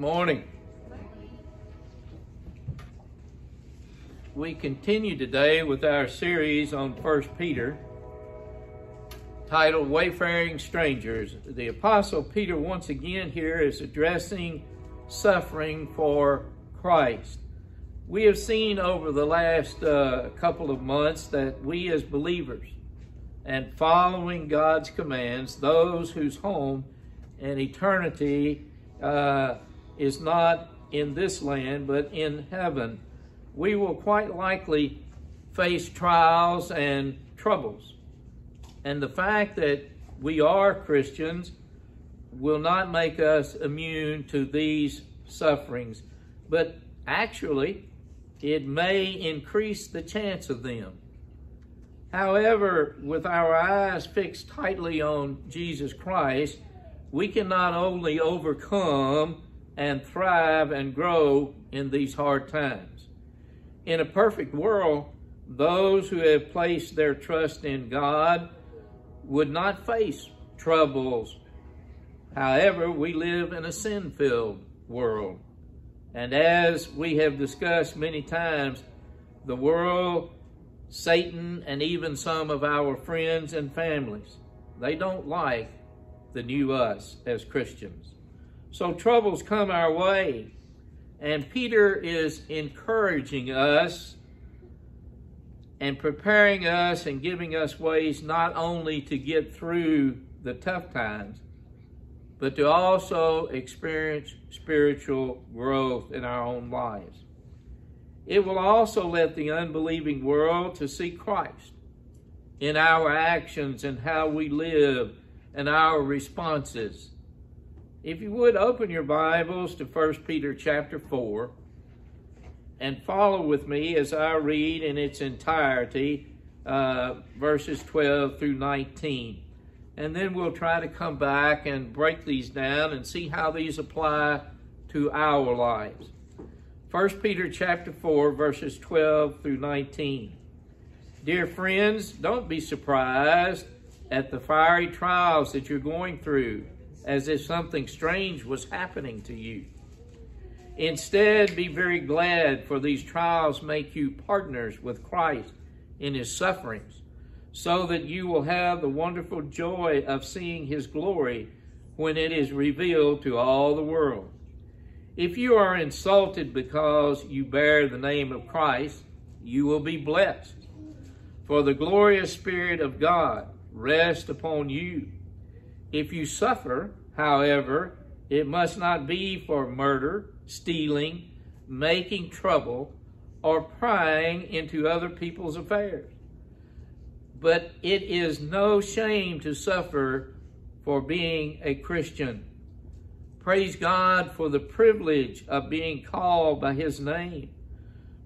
morning. We continue today with our series on 1 Peter titled Wayfaring Strangers. The Apostle Peter, once again, here is addressing suffering for Christ. We have seen over the last uh, couple of months that we as believers and following God's commands, those whose home and eternity uh, is not in this land but in heaven, we will quite likely face trials and troubles. And the fact that we are Christians will not make us immune to these sufferings, but actually, it may increase the chance of them. However, with our eyes fixed tightly on Jesus Christ, we can not only overcome and thrive and grow in these hard times. In a perfect world, those who have placed their trust in God would not face troubles. However, we live in a sin filled world. And as we have discussed many times, the world, Satan, and even some of our friends and families, they don't like the new us as Christians. So troubles come our way. And Peter is encouraging us and preparing us and giving us ways not only to get through the tough times, but to also experience spiritual growth in our own lives. It will also let the unbelieving world to see Christ in our actions and how we live and our responses. If you would open your Bibles to 1 Peter chapter 4 and follow with me as I read in its entirety uh, verses 12 through 19 and then we'll try to come back and break these down and see how these apply to our lives. 1 Peter chapter 4 verses 12 through 19. Dear friends, don't be surprised at the fiery trials that you're going through as if something strange was happening to you. Instead, be very glad for these trials make you partners with Christ in his sufferings so that you will have the wonderful joy of seeing his glory when it is revealed to all the world. If you are insulted because you bear the name of Christ, you will be blessed. For the glorious Spirit of God rests upon you. If you suffer, however, it must not be for murder, stealing, making trouble, or prying into other people's affairs but it is no shame to suffer for being a Christian. Praise God for the privilege of being called by his name.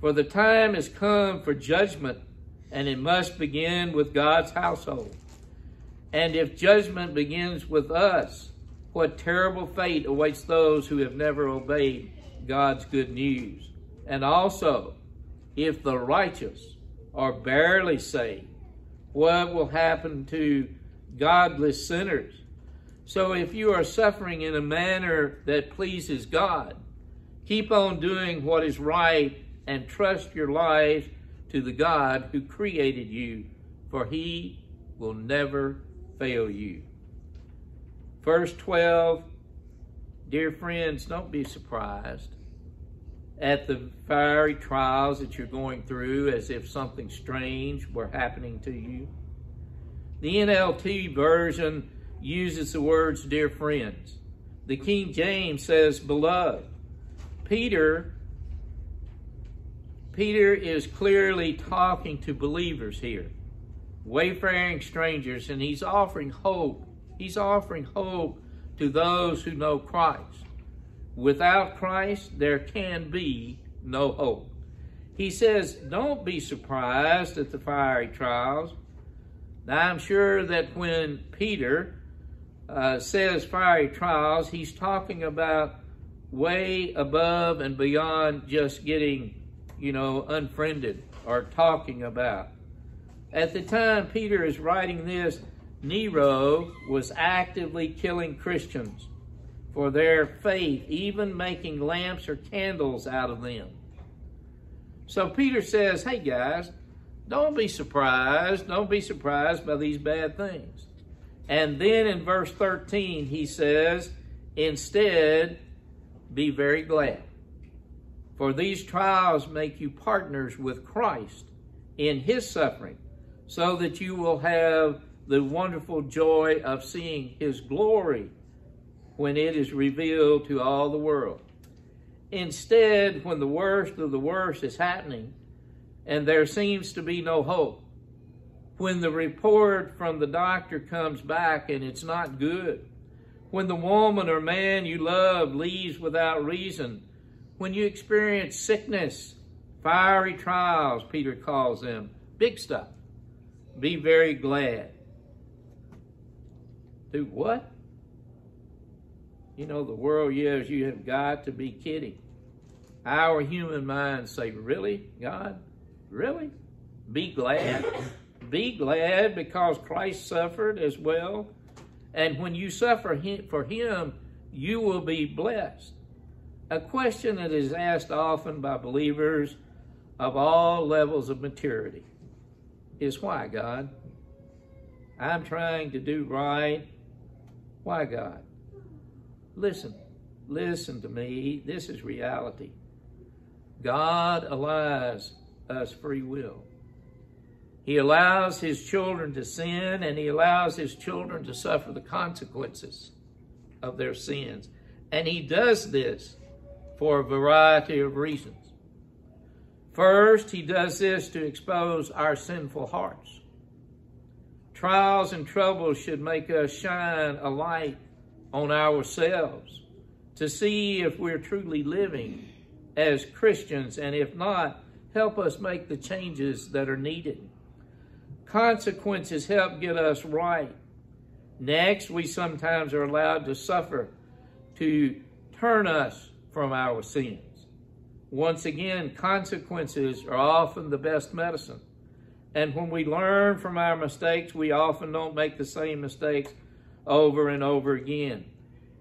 For the time has come for judgment, and it must begin with God's household. And if judgment begins with us, what terrible fate awaits those who have never obeyed God's good news. And also, if the righteous are barely saved, what will happen to godless sinners. So if you are suffering in a manner that pleases God, keep on doing what is right and trust your life to the God who created you, for he will never fail you. Verse 12, dear friends, don't be surprised at the fiery trials that you're going through as if something strange were happening to you. The NLT version uses the words, dear friends. The King James says, beloved. Peter, Peter is clearly talking to believers here, wayfaring strangers, and he's offering hope. He's offering hope to those who know Christ. Without Christ, there can be no hope. He says, don't be surprised at the fiery trials. Now, I'm sure that when Peter uh, says fiery trials, he's talking about way above and beyond just getting, you know, unfriended or talking about. At the time Peter is writing this, Nero was actively killing Christians for their faith, even making lamps or candles out of them. So Peter says, hey guys, don't be surprised. Don't be surprised by these bad things. And then in verse 13, he says, instead, be very glad. For these trials make you partners with Christ in his suffering, so that you will have the wonderful joy of seeing his glory when it is revealed to all the world. Instead, when the worst of the worst is happening and there seems to be no hope, when the report from the doctor comes back and it's not good, when the woman or man you love leaves without reason, when you experience sickness, fiery trials, Peter calls them, big stuff, be very glad. Do what? You know, the world yells, you have got to be kidding. Our human minds say, really, God? Really? Be glad. Be glad because Christ suffered as well. And when you suffer for him, you will be blessed. A question that is asked often by believers of all levels of maturity is why, God? I'm trying to do right. Why, God? Listen, listen to me. This is reality. God allows us free will. He allows his children to sin and he allows his children to suffer the consequences of their sins. And he does this for a variety of reasons. First, he does this to expose our sinful hearts. Trials and troubles should make us shine a light on ourselves to see if we're truly living as Christians, and if not, help us make the changes that are needed. Consequences help get us right. Next, we sometimes are allowed to suffer to turn us from our sins. Once again, consequences are often the best medicine. And when we learn from our mistakes, we often don't make the same mistakes over and over again.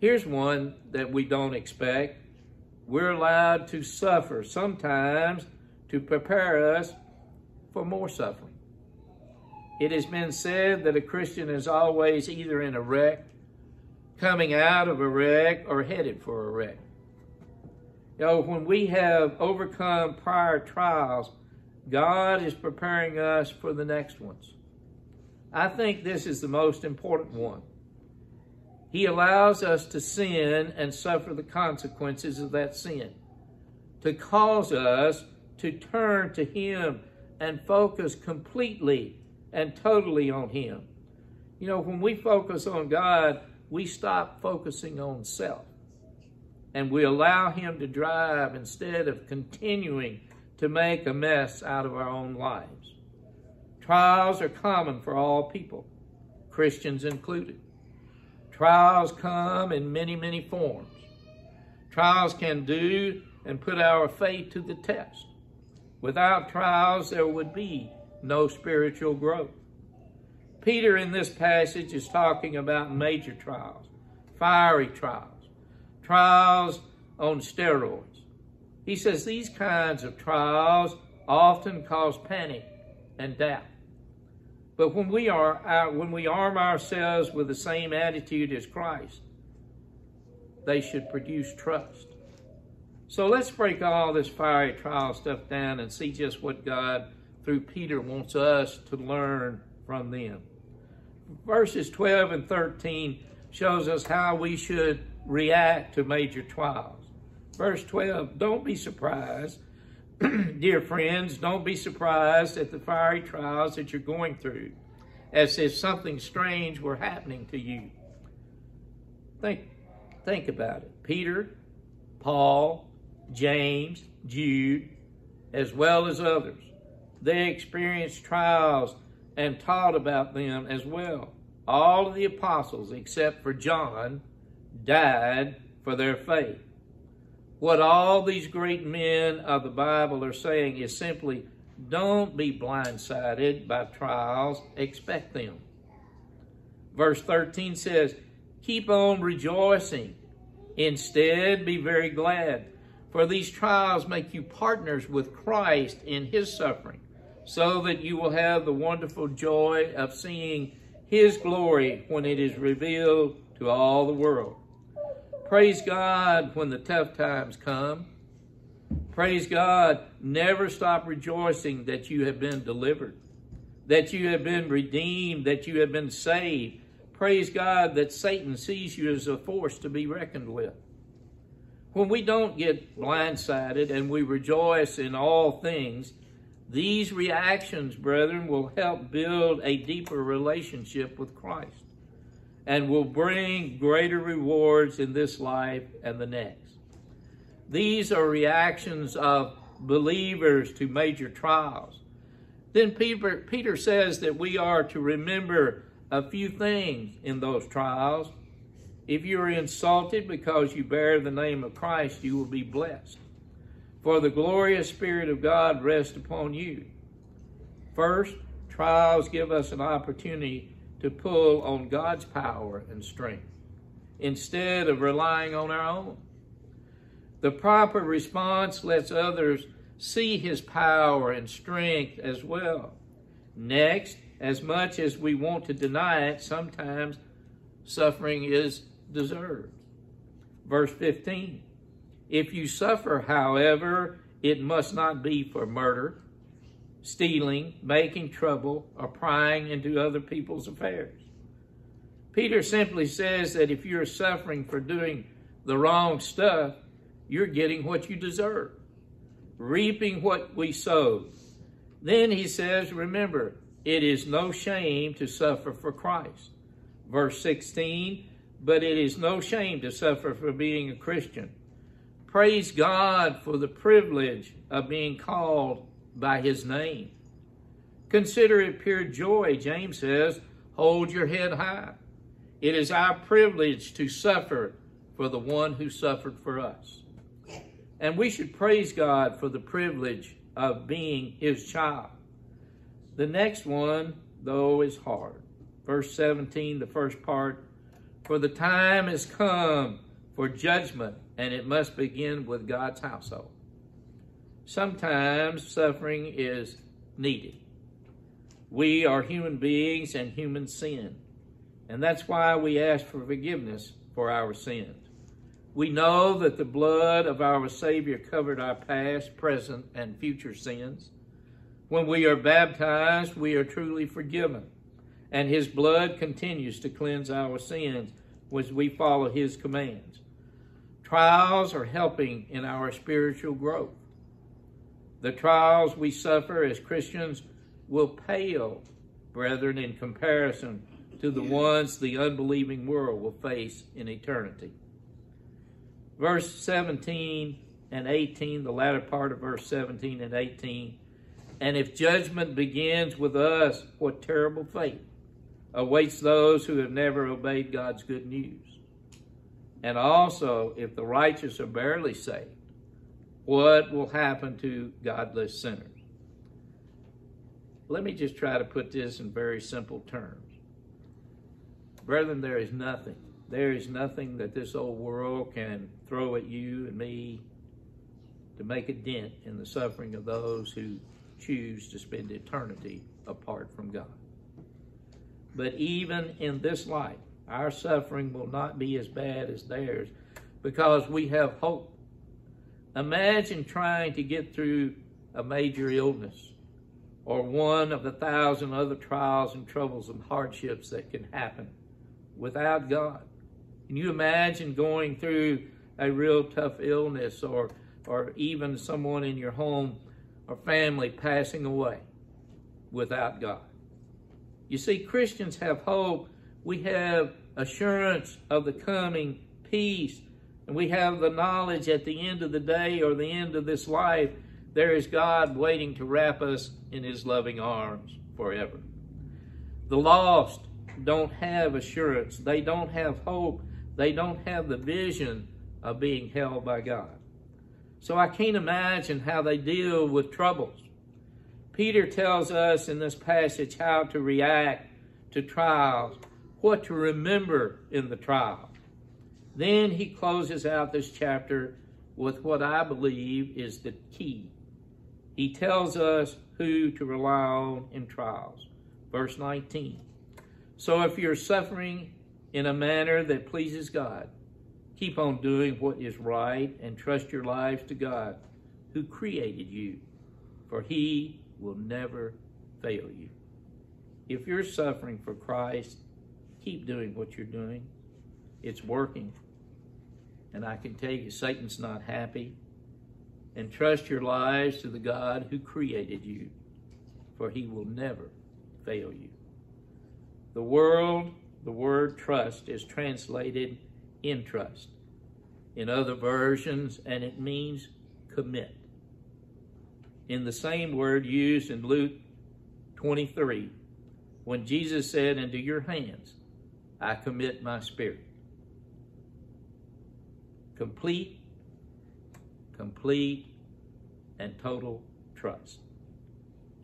Here's one that we don't expect. We're allowed to suffer, sometimes to prepare us for more suffering. It has been said that a Christian is always either in a wreck, coming out of a wreck, or headed for a wreck. You know, when we have overcome prior trials, God is preparing us for the next ones. I think this is the most important one. He allows us to sin and suffer the consequences of that sin, to cause us to turn to Him and focus completely and totally on Him. You know, when we focus on God, we stop focusing on self and we allow Him to drive instead of continuing to make a mess out of our own lives. Trials are common for all people, Christians included. Trials come in many, many forms. Trials can do and put our faith to the test. Without trials, there would be no spiritual growth. Peter in this passage is talking about major trials, fiery trials, trials on steroids. He says these kinds of trials often cause panic and doubt. But when we are uh, when we arm ourselves with the same attitude as Christ, they should produce trust. So let's break all this fiery trial stuff down and see just what God through Peter wants us to learn from them. Verses 12 and 13 shows us how we should react to major trials. Verse 12, don't be surprised dear friends, don't be surprised at the fiery trials that you're going through, as if something strange were happening to you. Think, think about it. Peter, Paul, James, Jude, as well as others, they experienced trials and taught about them as well. All of the apostles, except for John, died for their faith. What all these great men of the Bible are saying is simply don't be blindsided by trials, expect them. Verse 13 says, Keep on rejoicing, Instead, be very glad, for these trials make you partners with Christ in his suffering, so that you will have the wonderful joy of seeing his glory when it is revealed to all the world. Praise God when the tough times come. Praise God. Never stop rejoicing that you have been delivered, that you have been redeemed, that you have been saved, Praise God that Satan sees you as a force to be reckoned with. When we don't get blindsided and we rejoice in all things, these reactions, brethren, will help build a deeper relationship with Christ and will bring greater rewards in this life and the next. These are reactions of believers to major trials. Then Peter, Peter says that we are to remember a few things in those trials. If you are insulted because you bear the name of Christ, you will be blessed. For the glorious Spirit of God rests upon you. First, trials give us an opportunity to pull on God's power and strength instead of relying on our own. The proper response lets others see his power and strength as well. Next, as much as we want to deny it, sometimes suffering is deserved. Verse 15 If you suffer, however, it must not be for murder, stealing, making trouble, or prying into other people's affairs. Peter simply says that if you're suffering for doing the wrong stuff, you're getting what you deserve, reaping what we sowed. Then he says, remember, it is no shame to suffer for Christ. Verse 16, but it is no shame to suffer for being a Christian. Praise God for the privilege of being called by his name. Consider it pure joy, James says, hold your head high. It is our privilege to suffer for the one who suffered for us. And we should praise God for the privilege of being his child. The next one, though, is hard. Verse 17, the first part, For the time has come for judgment, and it must begin with God's household. Sometimes suffering is needed. We are human beings and human sin. And that's why we ask for forgiveness for our sins. We know that the blood of our Savior covered our past, present, and future sins. When we are baptized, we are truly forgiven, and his blood continues to cleanse our sins as we follow his commands. Trials are helping in our spiritual growth. The trials we suffer as Christians will pale, brethren, in comparison to the ones the unbelieving world will face in eternity. Verse 17 and 18, the latter part of verse 17 and 18, and if judgment begins with us, what terrible fate awaits those who have never obeyed God's good news. And also, if the righteous are barely saved, what will happen to godless sinners? Let me just try to put this in very simple terms. Brethren, there is nothing, there is nothing that this old world can throw at you and me to make a dent in the suffering of those who choose to spend eternity apart from God. But even in this life, our suffering will not be as bad as theirs because we have hope. Imagine trying to get through a major illness or one of the thousand other trials and troubles and hardships that can happen without God. Can you imagine going through a real tough illness or, or even someone in your home or family passing away without God. You see, Christians have hope. We have assurance of the coming peace. And we have the knowledge at the end of the day or the end of this life, there is God waiting to wrap us in his loving arms forever. The lost don't have assurance. They don't have hope. They don't have the vision of being held by God. So I can't imagine how they deal with troubles. Peter tells us in this passage how to react to trials, what to remember in the trial. Then he closes out this chapter with what I believe is the key. He tells us who to rely on in trials. Verse 19. So if you're suffering in a manner that pleases God, keep on doing what is right and trust your lives to God who created you, for he will never fail you. If you're suffering for Christ, keep doing what you're doing. It's working. And I can tell you, Satan's not happy. And trust your lives to the God who created you, for he will never fail you. The world, the word trust is translated in trust in other versions, and it means commit. In the same word used in Luke 23, when Jesus said, Into your hands I commit my spirit. Complete, complete, and total trust.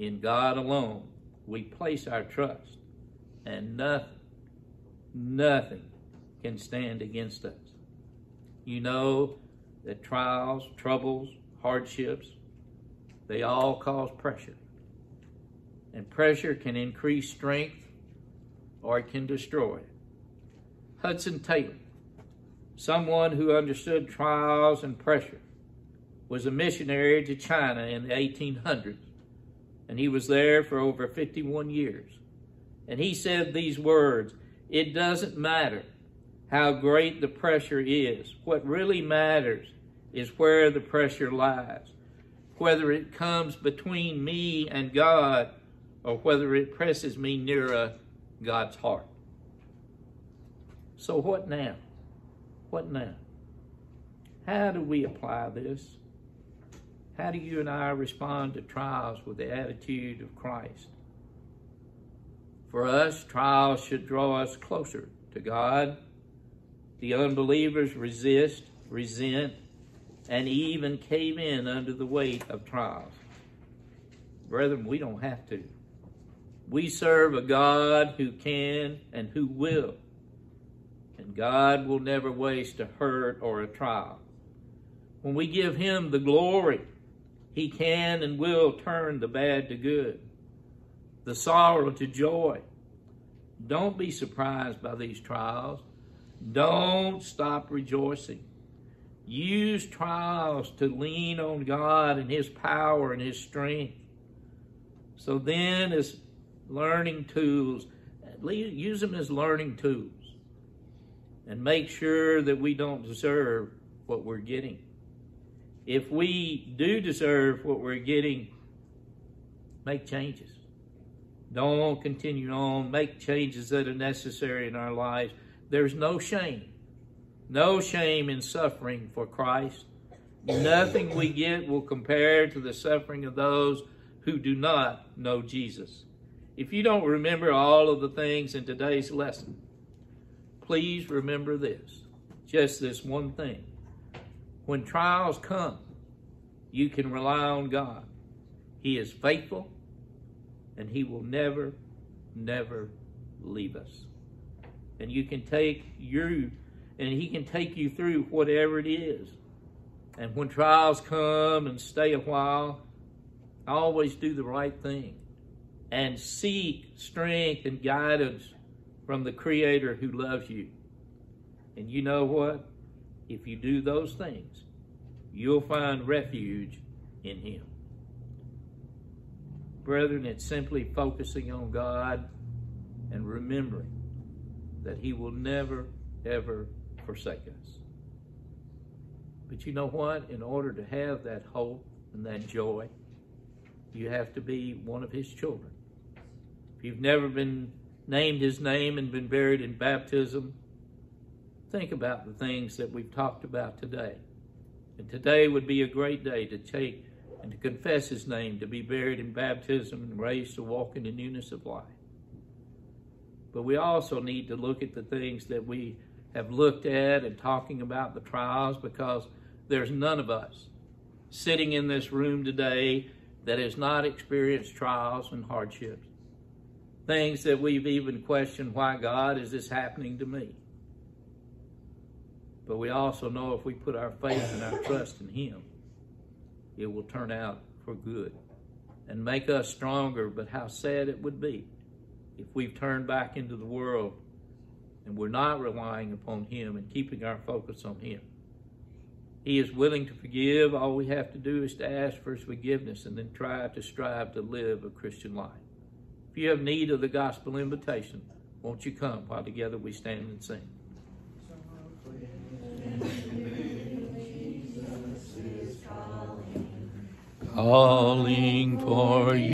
In God alone, we place our trust, and nothing, nothing can stand against us. You know that trials, troubles, hardships, they all cause pressure. And pressure can increase strength or it can destroy it. Hudson Taylor, someone who understood trials and pressure, was a missionary to China in the 1800s, and he was there for over 51 years. And he said these words It doesn't matter how great the pressure is. What really matters is where the pressure lies, whether it comes between me and God or whether it presses me nearer God's heart. So, what now? What now? How do we apply this? How do you and I respond to trials with the attitude of Christ? For us, trials should draw us closer to God. The unbelievers resist, resent, and even cave in under the weight of trials. Brethren, we don't have to. We serve a God who can and who will. God will never waste a hurt or a trial. When we give Him the glory, he can and will turn the bad to good, the sorrow to joy. Don't be surprised by these trials. Don't stop rejoicing. Use trials to lean on God and His power and His strength. So then, as learning tools, use them as learning tools and make sure that we don't deserve what we're getting if we do deserve what we're getting, make changes. Don't continue on. Make changes that are necessary in our lives. There's no shame. No shame in suffering for Christ. Nothing we get will compare to the suffering of those who do not know Jesus. If you don't remember all of the things in today's lesson, please remember this just this one thing when trials come, you can rely on God. He is faithful and He will never, never leave us. And you can take you, and He can take you through whatever it is. And when trials come and stay a while, always do the right thing and seek strength and guidance from the Creator who loves you. And you know what? If you do those things, you'll find refuge in Him. Brethren, it's simply focusing on God and remembering that He will never, ever forsake us. But you know what? In order to have that hope and that joy, you have to be one of His children. If you've never been named His name and been buried in baptism, think about the things that we've talked about today. And today would be a great day to take and to confess his name, to be buried in baptism and raised to walk in the newness of life. But we also need to look at the things that we have looked at and talking about the trials because there's none of us sitting in this room today that has not experienced trials and hardships. Things that we've even questioned why God is this happening to me? But we also know if we put our faith and our trust in Him, it will turn out for good and make us stronger. But how sad it would be if we've turned back into the world and we're not relying upon Him and keeping our focus on Him. He is willing to forgive. All we have to do is to ask for His forgiveness and then try to strive to live a Christian life. If you have need of the gospel invitation, won't you come while together we stand and sing? Calling for you.